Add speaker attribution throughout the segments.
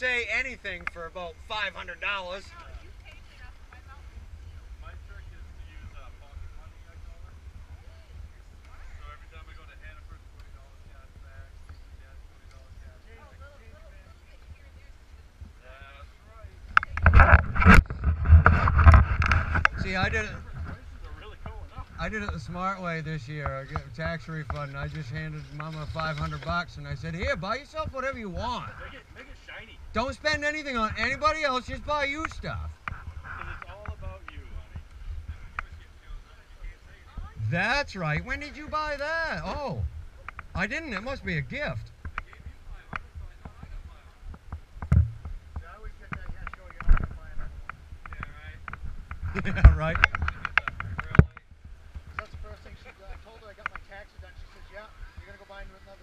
Speaker 1: dollars
Speaker 2: cash back. That's right.
Speaker 1: See, I did it.
Speaker 2: Prices are really going up.
Speaker 1: I did it the smart way this year. I get a tax refund. And I just handed Mama 500 bucks, and I said, "Here, buy yourself whatever you want.
Speaker 2: Make it, make it shiny.
Speaker 1: Don't spend anything on anybody else. Just buy you stuff."
Speaker 2: You.
Speaker 1: That's right. When did you buy that? Oh, I didn't. It must be a gift. Yeah, right.
Speaker 3: That's the first thing she I told her I got my taxes done. She says, Yeah, you're gonna go buy another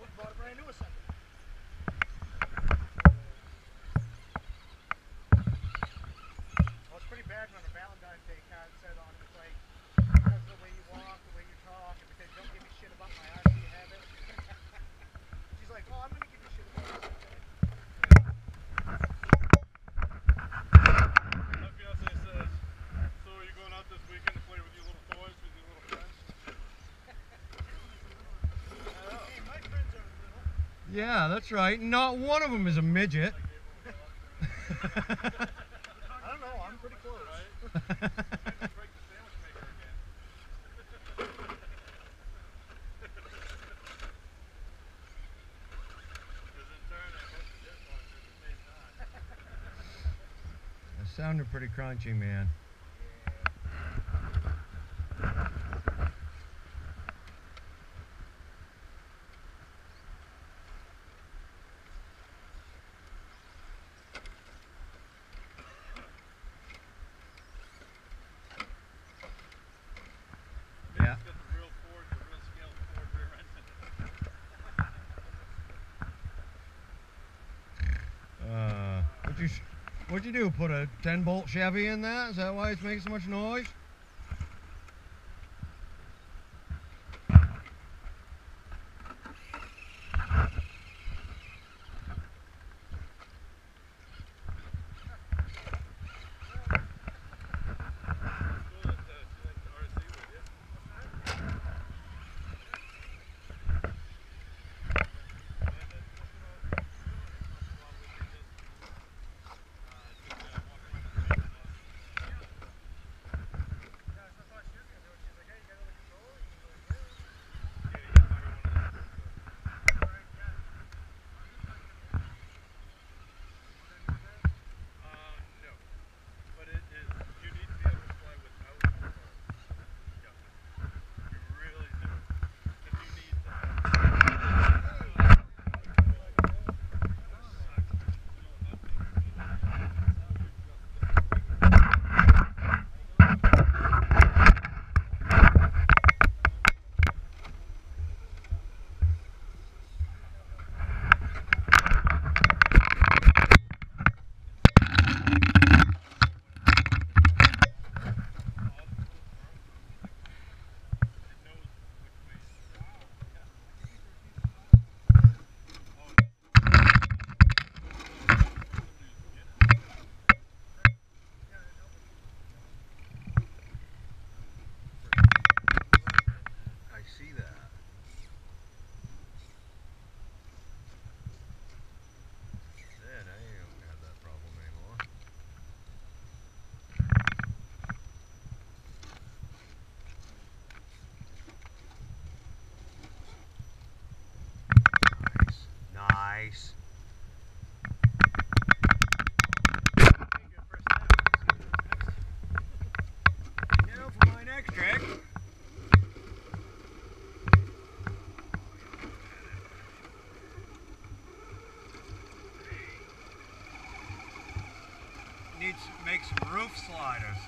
Speaker 1: Yeah, that's right. Not one of them is a midget.
Speaker 3: I don't know, I'm pretty close.
Speaker 2: Break the sandwich maker again. Because in turn, I hooked the dishwasher at the same time.
Speaker 1: That sounded pretty crunchy, man. Yeah.
Speaker 2: It's got the real Ford, the real scale Ford rear end in it.
Speaker 1: Uh, what you what'd you do? Put a 10 bolt Chevy in that? Is that why it's making so much noise?
Speaker 2: roof sliders.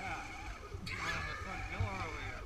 Speaker 4: Yeah.
Speaker 3: On the
Speaker 2: front over here.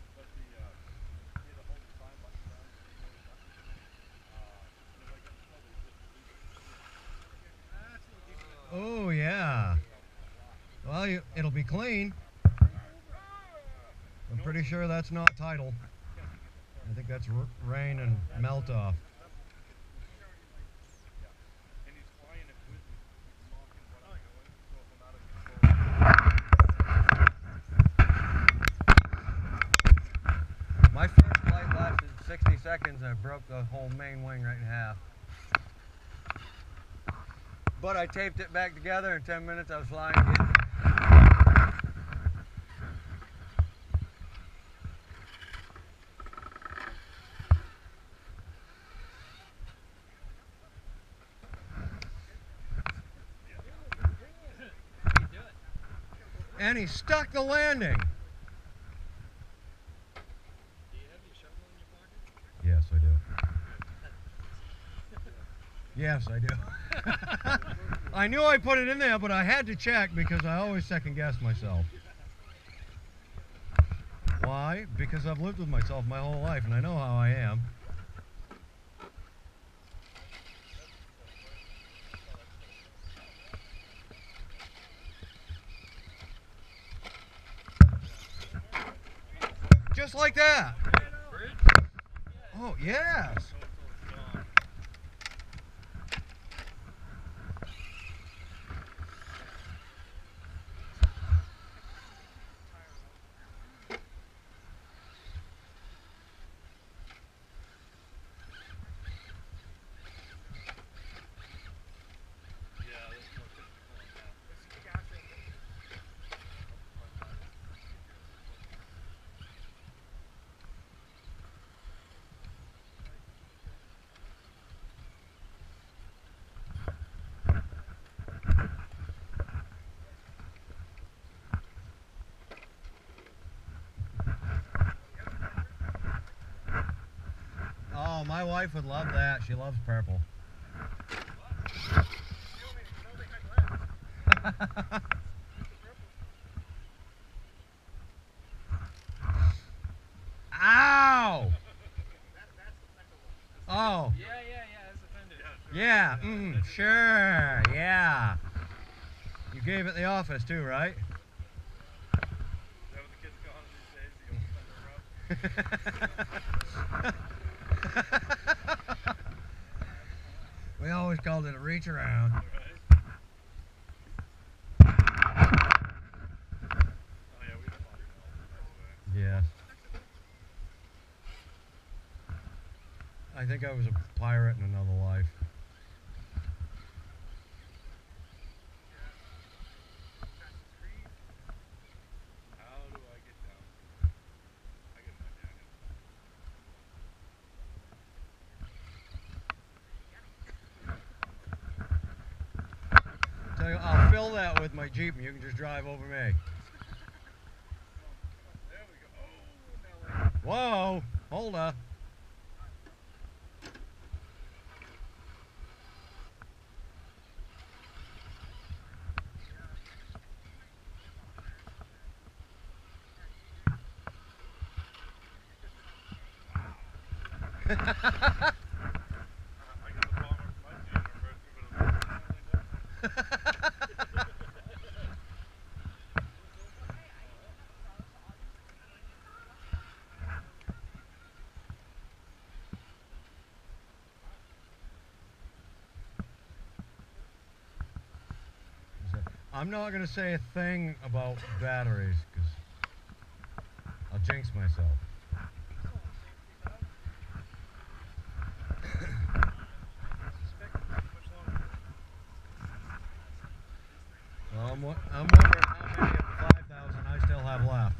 Speaker 2: clean. I'm pretty sure that's not tidal. I think that's rain and melt off. My first flight lasted 60 seconds and I broke the whole main wing right in half. But I taped it back together in 10 minutes I was flying again. and he stuck the landing. Yes, I do. yes, I do. I knew I put it in there, but I had to check because I always second guess myself. Why? Because I've lived with myself my whole life and I know how I am. America! Oh,
Speaker 3: yeah.
Speaker 2: my wife would love that. She loves purple.
Speaker 4: Ow!
Speaker 1: Oh.
Speaker 5: Yeah, yeah, yeah,
Speaker 1: Yeah, mm, sure, yeah. You gave it the office too, right? called it a reach around.
Speaker 2: Right? Oh yeah, we don't want to know.
Speaker 1: Yeah. I think I was a pirate in another life.
Speaker 2: How do I get down? I get my jacket.
Speaker 1: Tell you, I'll fill that with my Jeep and you can just drive over me.
Speaker 2: Oh.
Speaker 1: Whoa, hold up.
Speaker 2: I got a bomber for my team. We're first moving to
Speaker 1: I'm not gonna say a thing about batteries because I'll jinx myself. I'm, I'm wondering how many of the 5,000 I still have left.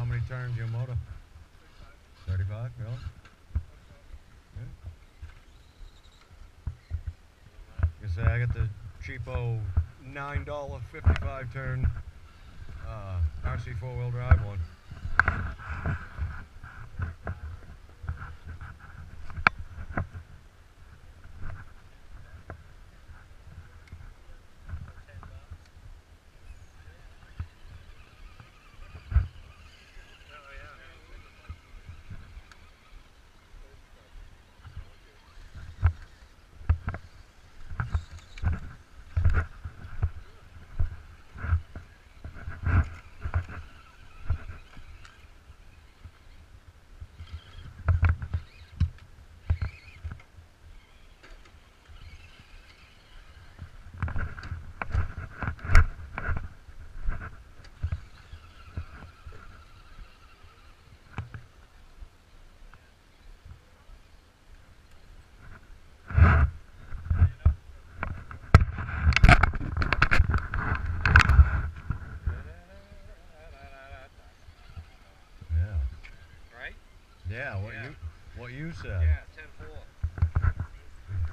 Speaker 1: How many turns your motor? 35, really? You say I got the cheapo nine dollar fifty five turn uh, RC four wheel drive one. Yeah.
Speaker 4: Right?
Speaker 1: Yeah. What
Speaker 4: Yeah.
Speaker 1: you what you said?
Speaker 4: Yeah, 10 4.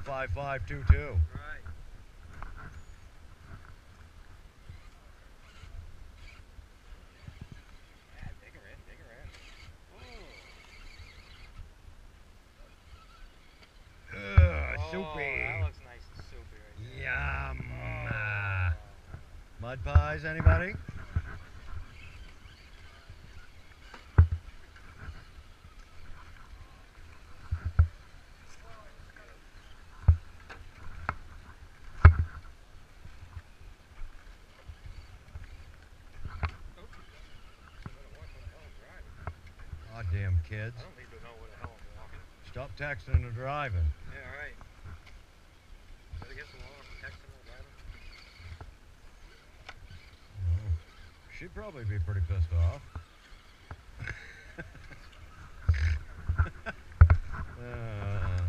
Speaker 1: Five five two two.
Speaker 4: Right. Yeah, dig her in, dig her in.
Speaker 1: Ugh,
Speaker 4: Oh,
Speaker 1: soupy.
Speaker 4: that looks nice and soupy right there.
Speaker 1: Yum.
Speaker 4: Oh.
Speaker 1: Mud pies, anybody? Oh, damn kids.
Speaker 4: I don't need to know where the hell I'm walking.
Speaker 1: Stop texting and driving.
Speaker 4: Yeah, right. Better get some law from texting or driving.
Speaker 1: Oh, she'd probably be pretty pissed off. uh,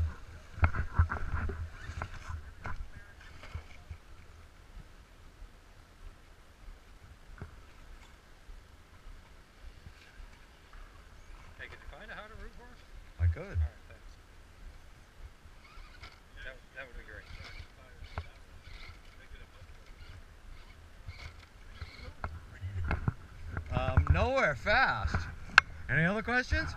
Speaker 4: Hey, could you find a how to root for us?
Speaker 1: I could.
Speaker 4: All right, thanks. That, that would be great.
Speaker 1: Um, nowhere fast. Any other questions?